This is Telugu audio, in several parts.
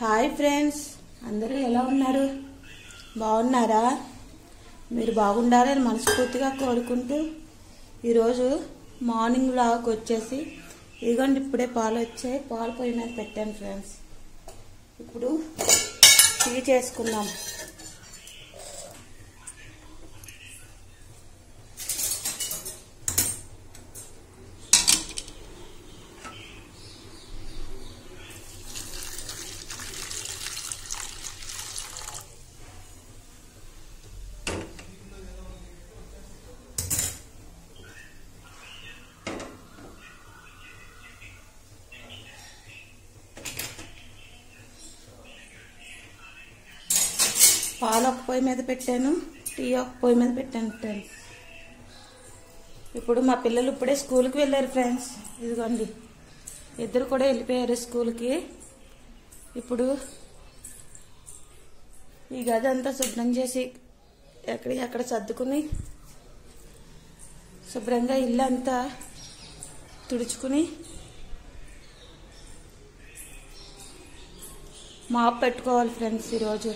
హాయ్ ఫ్రెండ్స్ అందరూ ఎలా ఉన్నారు? బాగున్నారా? మీరు బాగుండాలని మనస్ఫూర్తిగా కోరుకుంటూ ఈరోజు మార్నింగ్ లాగా వచ్చేసి ఇదిగోండి ఇప్పుడే పాలు వచ్చాయి. పాలు పోయినది పెట్టాను ఫ్రెండ్స్. ఇప్పుడు టీ చేసుకుందాం. పాలు ఒక పొయ్యి మీద పెట్టాను టీ ఒక పొయ్యి మీద పెట్టాను ఫ్రెండ్స్ ఇప్పుడు మా పిల్లలు ఇప్పుడే స్కూల్కి వెళ్ళారు ఫ్రెండ్స్. ఇదిగోండి. ఇద్దరు కూడా వెళ్ళిపోయారు స్కూల్కి. ఇప్పుడు ఈ గది అంతా శుభ్రం చేసి ఎక్కడి అక్కడ సర్దుకుని శుభ్రంగా ఇల్లు అంతా తుడుచుకుని మాప్ పెట్టుకోవాలి ఫ్రెండ్స్ ఈరోజు.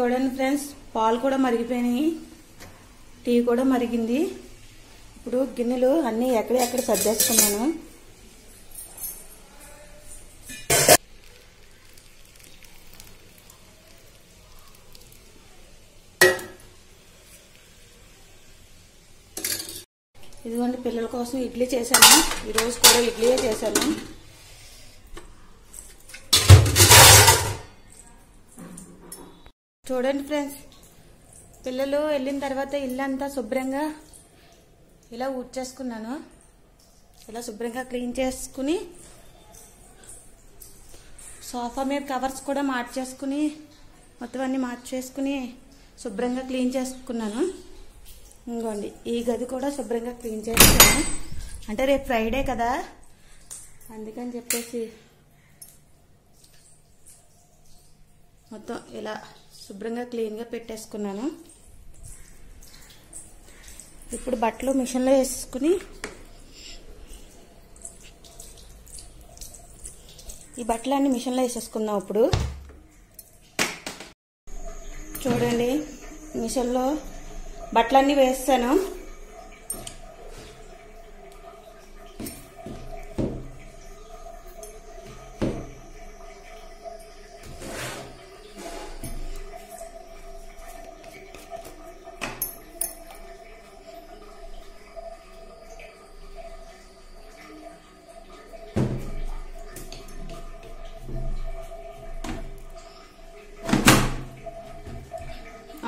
చూడండి ఫ్రెండ్స్ పాలు కూడా మరిగిపోయినాయి టీ కూడా మరిగింది. ఇప్పుడు గిన్నెలు అన్నీ ఎక్కడెక్కడ సర్దేసుకున్నాను. ఇదిగోండి పిల్లల కోసం ఇడ్లీ చేశాను. ఈరోజు కూడా ఇడ్లీయే చేశాను. చూడండి ఫ్రెండ్స్. పిల్లలు వెళ్ళిన తర్వాత ఇల్లంతా శుభ్రంగా ఇలా ఊడ్చేసుకున్నాను. ఇలా శుభ్రంగా క్లీన్ చేసుకుని సోఫా మీద కవర్స్ కూడా మార్చేసుకుని మొత్తం అన్ని మార్చేసుకుని శుభ్రంగా క్లీన్ చేసుకున్నాను. ఇంకోండి ఈ గది కూడా శుభ్రంగా క్లీన్ చేసుకున్నాను అంటే రేపు ఫ్రైడే కదా? అందుకని చెప్పేసి మొత్తం ఇలా శుభ్రంగా క్లీన్గా పెట్టేసుకున్నాను. ఇప్పుడు బట్టలు మిషన్లో వేసుకుని ఈ బట్టలన్నీ మిషన్లో వేసేసుకుందాం ఇప్పుడు. చూడండి మిషన్లో బట్టలన్నీ వేస్తాను.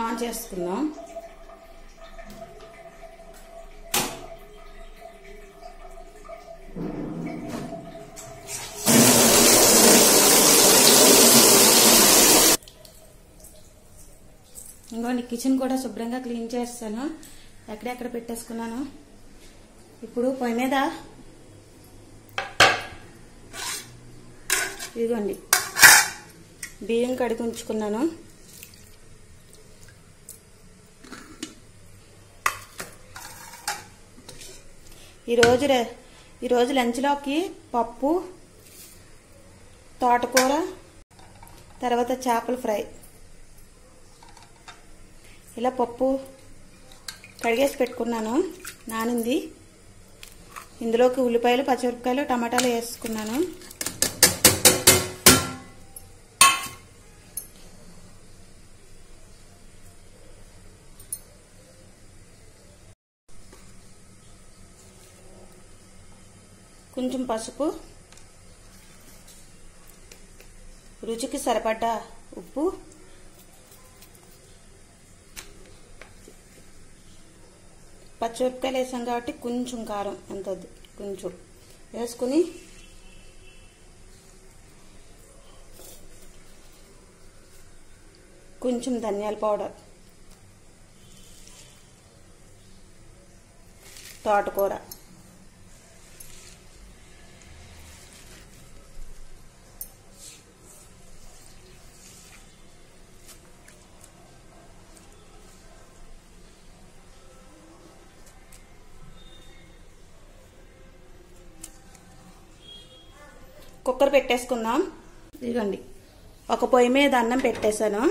ఆన్ చేసుకుందాం. ఇంకోండి కిచెన్ కూడా శుభ్రంగా క్లీన్ చేస్తాను. ఎక్కడెక్కడ పెట్టేసుకున్నాను? ఇప్పుడు పొయ్యి మీద ఇదిగోండి. బియ్యం కడిగి ఉంచుకున్నాను. ఈరోజు ఈరోజు లంచ్లోకి పప్పు తోటకూర తర్వాత చేపల ఫ్రై. ఇలా పప్పు కడిగేసి పెట్టుకున్నాను. నానింది. ఇందులోకి ఉల్లిపాయలు పచ్చిమిరపకాయలు టమాటాలు వేసుకున్నాను. కొంచెం పసుపు రుచికి సరిపడ్డ ఉప్పు పచ్చిమిరపకాయలు వేసాం కాబట్టి కొంచెం కారం ఎంత కొంచెం. వేసుకుని కొంచెం ధనియాల పౌడర్ తోటకూర. కుక్కర్ పెట్టేసుకుందాం. ఇదిగోండి. ఒక పొయ్యి మీద అన్నం పెట్టేశాను.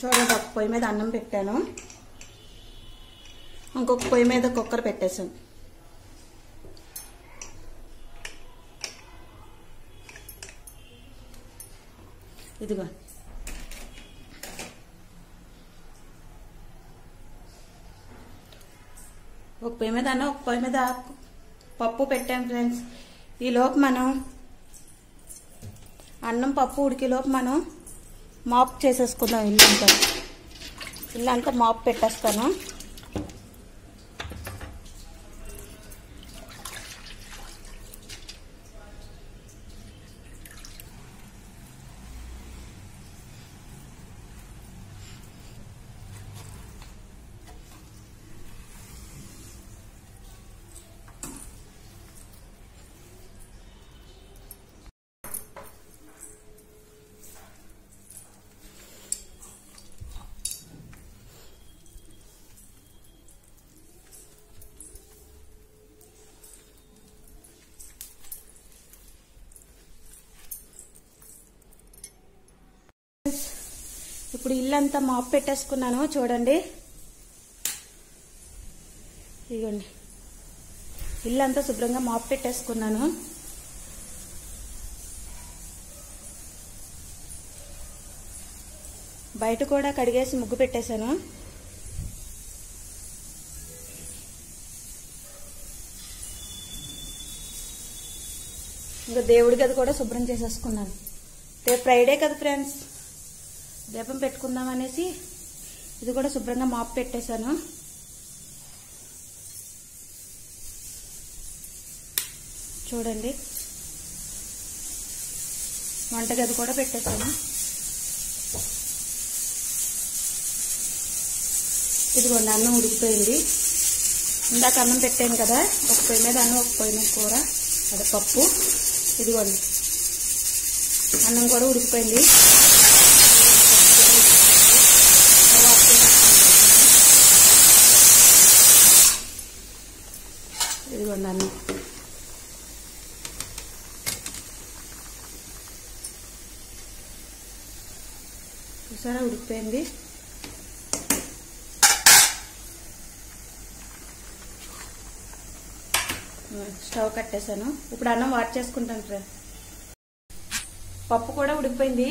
చూడండి ఒక పొయ్యి మీద అన్నం పెట్టాను. ఇంకొక పొయ్యి మీద కుక్కర్ పెట్టేశాను. ఇదిగో పొయ్యి మీద అన్న ఒక పొయ్యి మీద పప్పు పెట్టాం ఫ్రెండ్స్. ఈలోపు మనం అన్నం పప్పు ఉడికేలోపు మనం మాప్ చేసేసుకుందాం ఇల్లు అంతా ఇల్లు అంతా మాప్ పెట్టేస్తాను. ఇప్పుడు ఇల్లంతా మాప్ పెట్టేసుకున్నాను చూడండి. ఇదిగోండి. ఇల్లంతా శుభ్రంగా మాప్ పెట్టేసుకున్నాను. బయట కూడా కడిగేసి ముగ్గు పెట్టేశాను. ఇంకా దేవుడి గది కూడా శుభ్రం చేసేసుకున్నాను. రేపు ఫ్రైడే కదా ఫ్రెండ్స్? దీపం పెట్టుకుందాం అనేసి ఇది కూడా శుభ్రంగా మాప్ పెట్టేశాను. చూడండి. వంటగది కూడా పెట్టేశాను. ఇదిగోండి అన్నం ఉడికిపోయింది. ఇందాక అన్నం పెట్టాను కదా ఒక పొయ్యి మీద అన్నం ఒక పొయ్యి మీద కూర అదే పప్పు. ఇదిగోండి. అన్నం కూడా ఉడికిపోయింది ఇదిగోండి అన్నం అయిపోయింది. స్టవ్ కట్టేశాను. ఇప్పుడు అన్నం వాట్ చేసుకుంటాను ఫ్రెండ్. పప్పు కూడా ఉడికిపోయింది.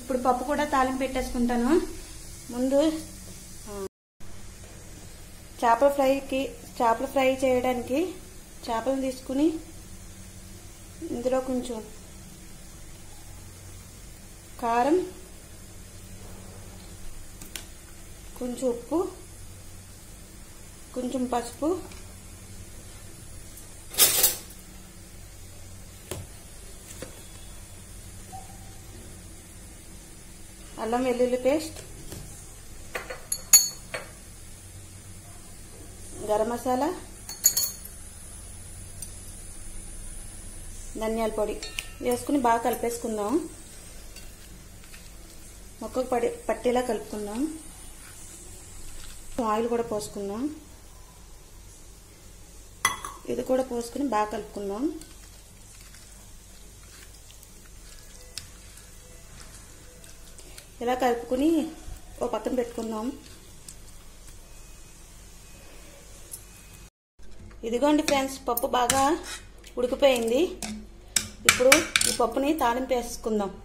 ఇప్పుడు పప్పు కూడా తాలింపు పెట్టేసుకుంటాను. ముందు చేపల ఫ్రైకి చేపల ఫ్రై చేయడానికి చేపలను తీసుకుని ఇందులో కొంచెం కారం కొంచెం ఉప్పు కొంచెం పసుపు అల్లం వెల్లుల్లి పేస్ట్ గరం మసాలా ధనియాల పొడి వేసుకుని బాగా కలిపేసుకుందాం. మొక్కకు పడి పట్టేలా కలుపుకుందాం. ఆయిల్ కూడా పోసుకుందాం. ఇది కూడా పోసుకుని బాగా కలుపుకుందాం. ఇలా కలుపుకుని ఓ పక్కన పెట్టుకుందాం. ఇదిగోండి ఫ్రెండ్స్ పప్పు బాగా ఉడికిపోయింది. ఇప్పుడు ఈ పప్పుని తాలింపు వేసుకుందాం.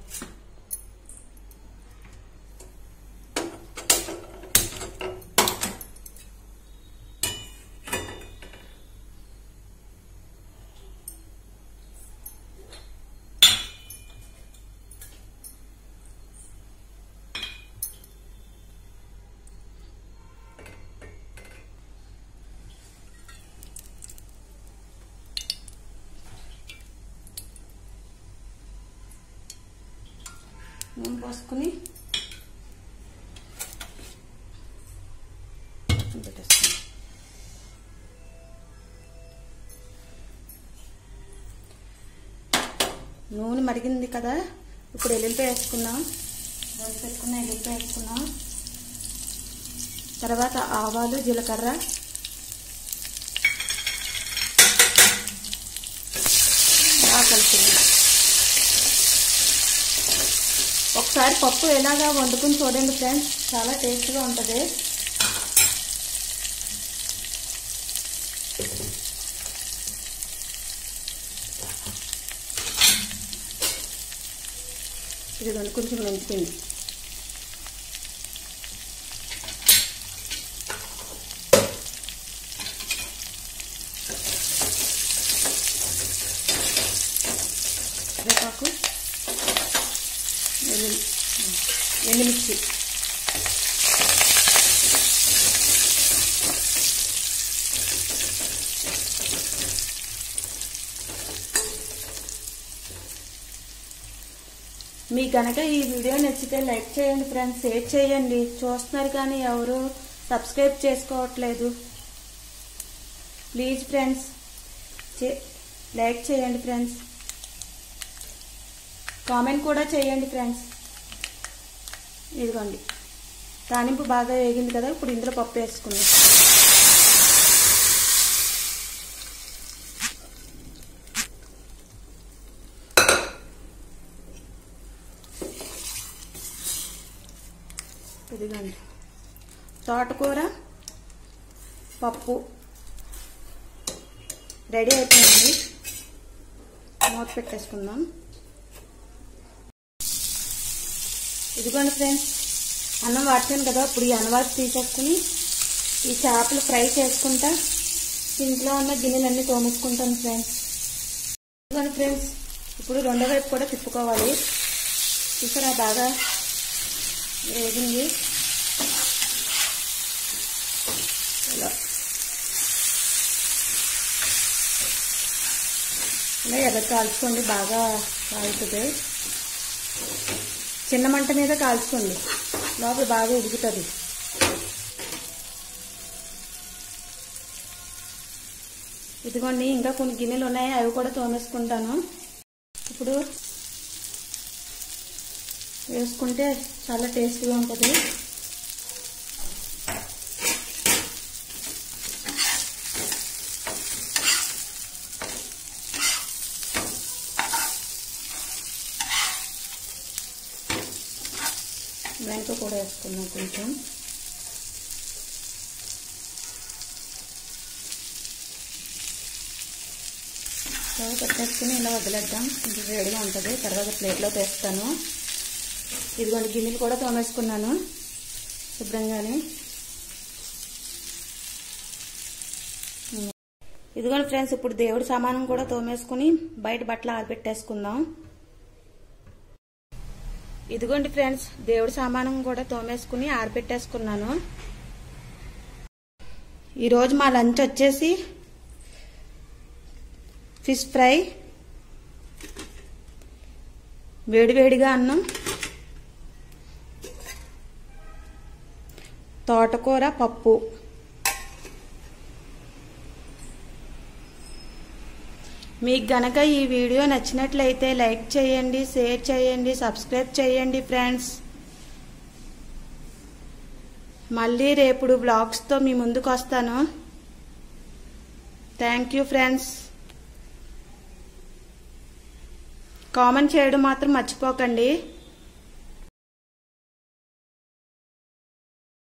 నూనె పోసుకుని నూనె మరిగింది కదా ఇప్పుడు ఎల్లింపాయ వేసుకున్నాం రోజు పెట్టుకున్న ఎల్లింపాయ వేసుకున్నాం తర్వాత ఆవాలు జీలకర్ర. బాగా కలుపుకున్నాం ఒకసారి పప్పు ఎలాగా వండుకుని చూడండి ఫ్రెండ్స్. చాలా టేస్ట్గా ఉంటుంది. ఇది కొంచెం మెంతిపిండి. ఎండుమిర్చి మీ కనుక ఈ వీడియో నచ్చితే లైక్ చేయండి ఫ్రెండ్స్ షేర్ చేయండి. చూస్తున్నారు కానీ ఎవరు సబ్స్క్రైబ్ చేసుకోవట్లేదు. ప్లీజ్ ఫ్రెండ్స్ లైక్ చేయండి ఫ్రెండ్స్. కామెంట్ కూడా చేయండి ఫ్రెండ్స్. ఇదిగోండి. తానింపు బాగా వేగింది కదా ఇప్పుడు ఇందులో పప్పు వేసుకుందాం. ఇదిగోండి. తోటకూర పప్పు రెడీ అయిపోయింది. మూత పెట్టేసుకుందాం. ఇదిగోండి ఫ్రెండ్స్ అన్నం వాడుతాను కదా ఇప్పుడు ఈ అన్నవాటి తీసేసుకుని ఈ చేపలు ఫ్రై చేసుకుంటా ఇంట్లో ఉన్న గిన్నెలన్నీ తోమేసుకుంటాను ఫ్రెండ్స్. ఇదిగోండి ఫ్రెండ్స్ ఇప్పుడు రెండో వైపు కూడా తిప్పుకోవాలి. చూసారా బాగా వేగింది. ఇలా. ఎర్ర కాల్చుకోండి బాగా కాలుతుంది. చిన్న మంట మీద కాల్చుకోండి. లోపల బాగా ఉడుకుతుంది. ఇదిగోండి ఇంకా కొన్ని గిన్నెలు ఉన్నాయి. అవి కూడా తోమేసుకుంటాను. ఇప్పుడు వేసుకుంటే చాలా టేస్టీగా ఉంటుంది. వెంక కూడా వేసుకున్నాం కొంచెం. స్టవ్ పెట్టేసుకుని ఇలా వదిలేద్దాం. కొంచెం వేడిగా ఉంటుంది. తర్వాత ప్లేట్లో తెస్తాను ఇదిగోండి గిన్నెలు కూడా తోమేసుకున్నాను. శుభ్రంగానే. ఇదిగోండి ఫ్రెండ్స్ ఇప్పుడు దేవుడి సామానం కూడా తోమేసుకుని బయట బట్టలు ఆరబెట్టేసుకుందాం. ఇదిగోండి ఫ్రెండ్స్ దేవుడి సామానం కూడా తోమేసుకుని ఆరిపెట్టేసుకున్నాను ఈరోజు మా లంచ్ వచ్చేసి ఫిష్ ఫ్రై వేడివేడిగా అన్నం తోటకూర పప్పు. మీకు గనక ఈ వీడియో నచ్చినట్లయితే లైక్ చేయండి షేర్ చేయండి సబ్స్క్రైబ్ చేయండి ఫ్రెండ్స్. మళ్ళీ రేపుడు బ్లాగ్స్తో మీ ముందుకు వస్తాను. Thank you friends. కామెంట్ చేయడం మాత్రం మర్చిపోకండి.